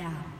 down.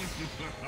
Turret plating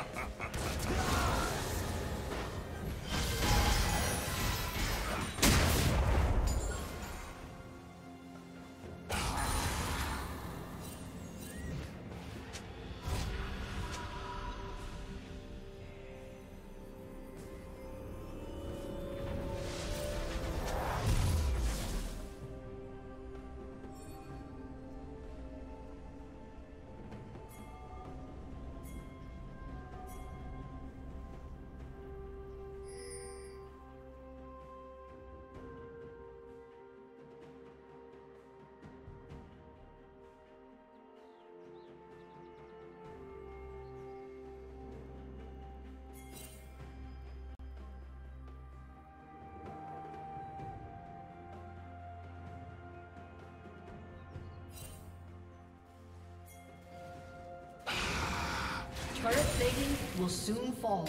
will soon fall.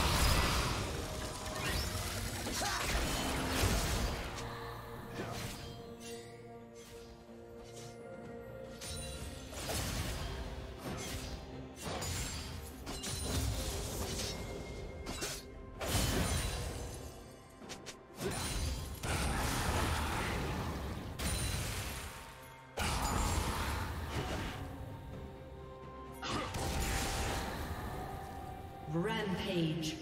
Rampage.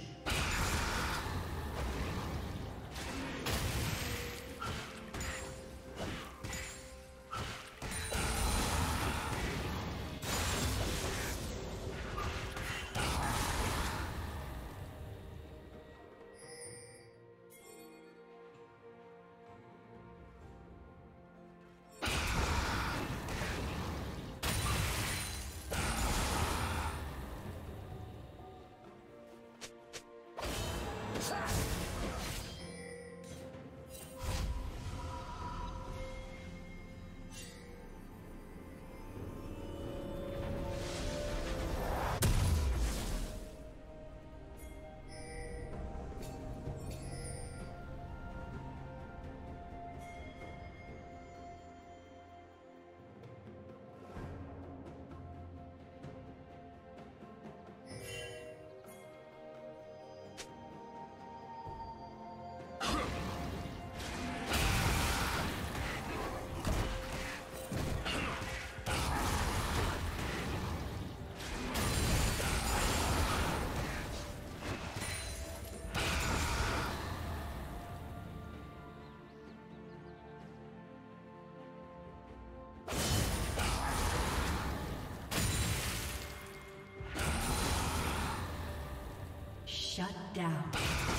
Shut down.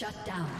Shut down.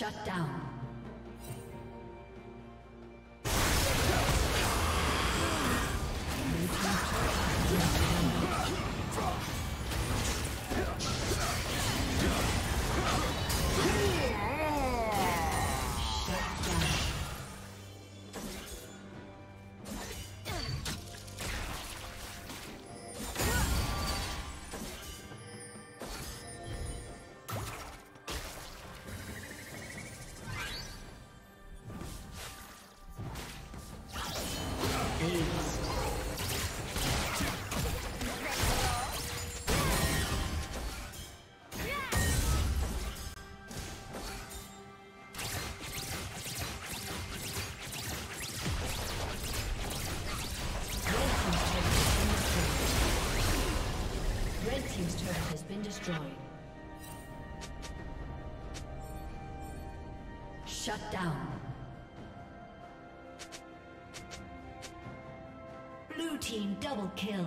Shut down. Destroyed. Shut down. Blue team double kill.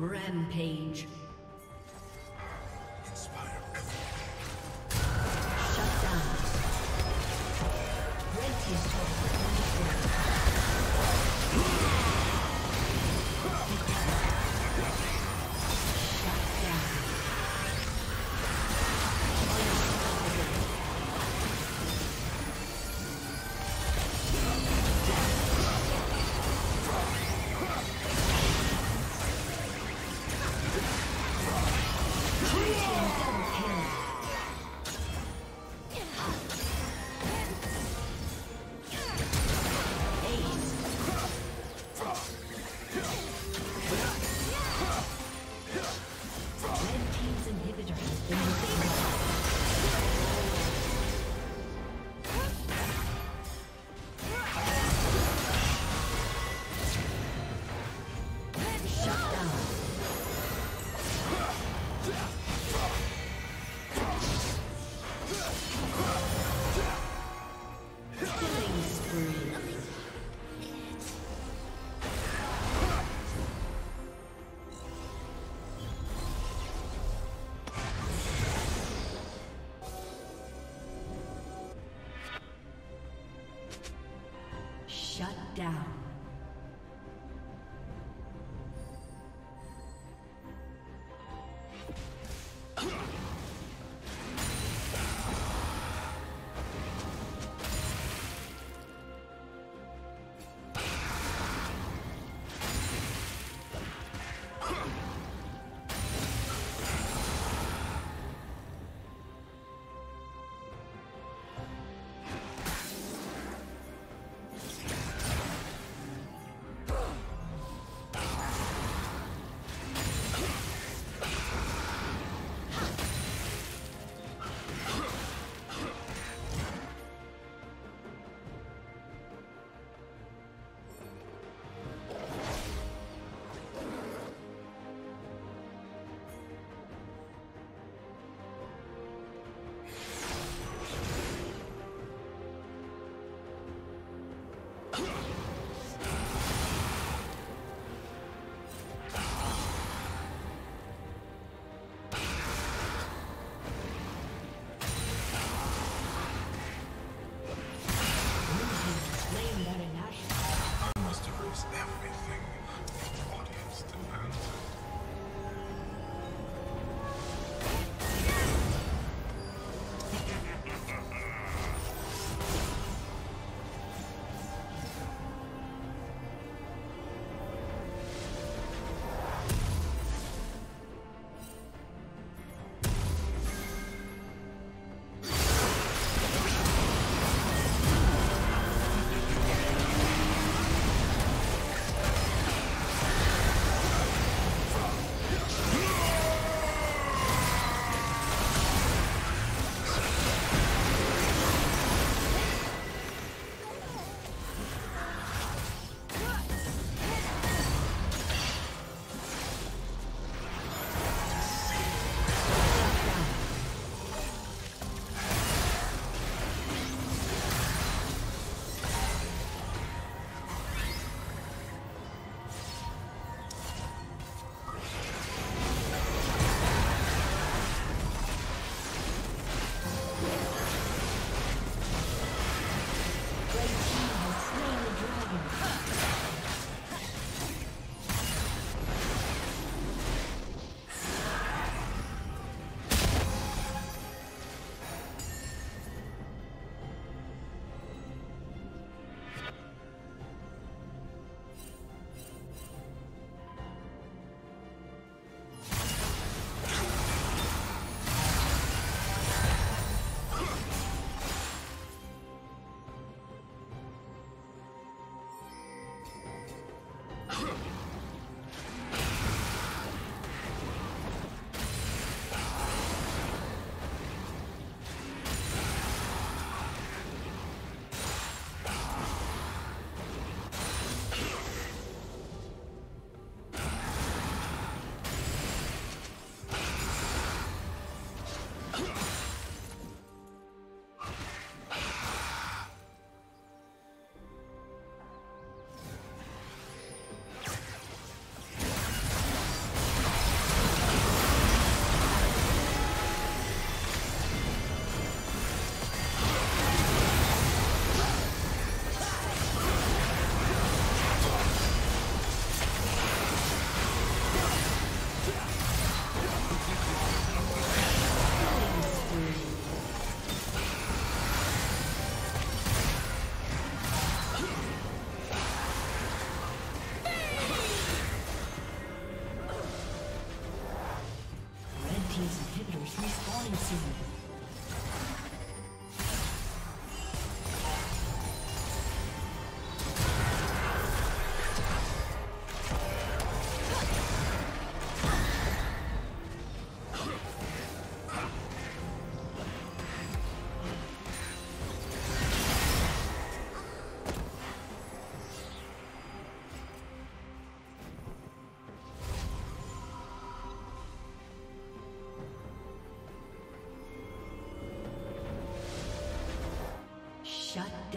Rampage.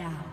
Down.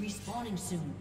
Respawning soon.